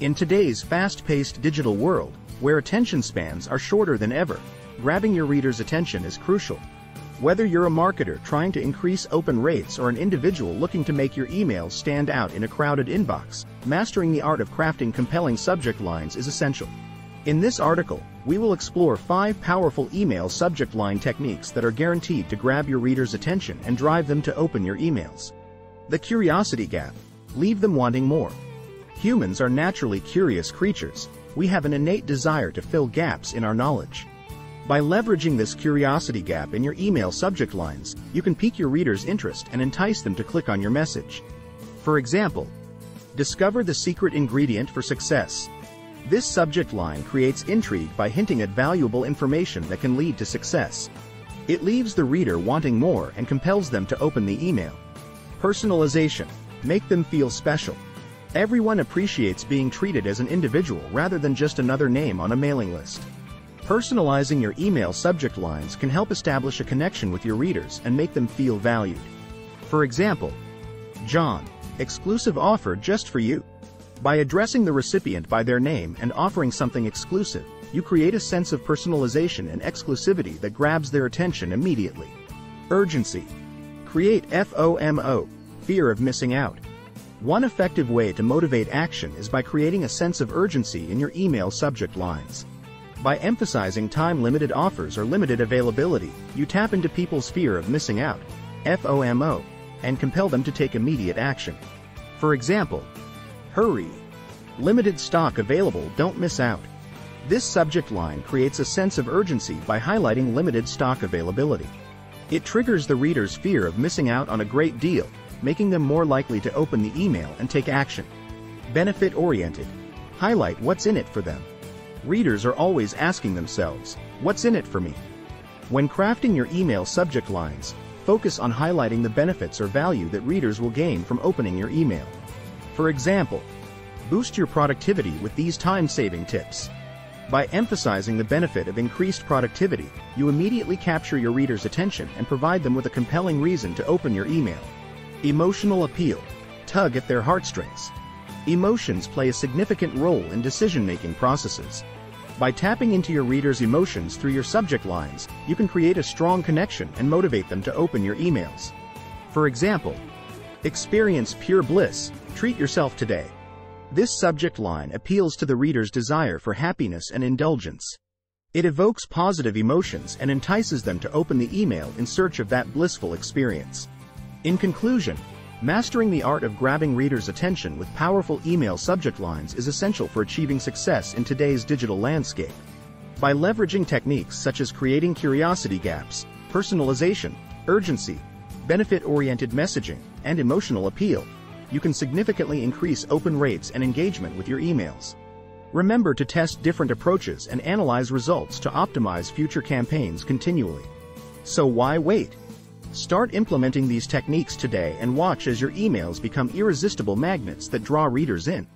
In today's fast-paced digital world, where attention spans are shorter than ever, grabbing your reader's attention is crucial. Whether you're a marketer trying to increase open rates or an individual looking to make your emails stand out in a crowded inbox, mastering the art of crafting compelling subject lines is essential. In this article, we will explore five powerful email subject line techniques that are guaranteed to grab your reader's attention and drive them to open your emails. The curiosity gap. Leave them wanting more. Humans are naturally curious creatures. We have an innate desire to fill gaps in our knowledge. By leveraging this curiosity gap in your email subject lines, you can pique your reader's interest and entice them to click on your message. For example, discover the secret ingredient for success. This subject line creates intrigue by hinting at valuable information that can lead to success. It leaves the reader wanting more and compels them to open the email. Personalization. Make them feel special. Everyone appreciates being treated as an individual rather than just another name on a mailing list. Personalizing your email subject lines can help establish a connection with your readers and make them feel valued. For example, John, exclusive offer just for you. By addressing the recipient by their name and offering something exclusive, you create a sense of personalization and exclusivity that grabs their attention immediately. Urgency. Create FOMO, fear of missing out. One effective way to motivate action is by creating a sense of urgency in your email subject lines. By emphasizing time-limited offers or limited availability, you tap into people's fear of missing out, FOMO, and compel them to take immediate action. For example, hurry. Limited stock available, don't miss out. This subject line creates a sense of urgency by highlighting limited stock availability. It triggers the reader's fear of missing out on a great deal, making them more likely to open the email and take action. Benefit-oriented. Highlight what's in it for them. Readers are always asking themselves, what's in it for me? When crafting your email subject lines, focus on highlighting the benefits or value that readers will gain from opening your email. For example, boost your productivity with these time-saving tips. By emphasizing the benefit of increased productivity, you immediately capture your reader's attention and provide them with a compelling reason to open your email. Emotional appeal. Tug at their heartstrings. Emotions play a significant role in decision-making processes. By tapping into your reader's emotions through your subject lines, you can create a strong connection and motivate them to open your emails. For example, experience pure bliss, treat yourself today. This subject line appeals to the reader's desire for happiness and indulgence. It evokes positive emotions and entices them to open the email in search of that blissful experience. In conclusion, mastering the art of grabbing readers' attention with powerful email subject lines is essential for achieving success in today's digital landscape. By leveraging techniques such as creating curiosity gaps, personalization, urgency, benefit-oriented messaging, and emotional appeal, you can significantly increase open rates and engagement with your emails. Remember to test different approaches and analyze results to optimize future campaigns continually. So why wait? Start implementing these techniques today and watch as your emails become irresistible magnets that draw readers in.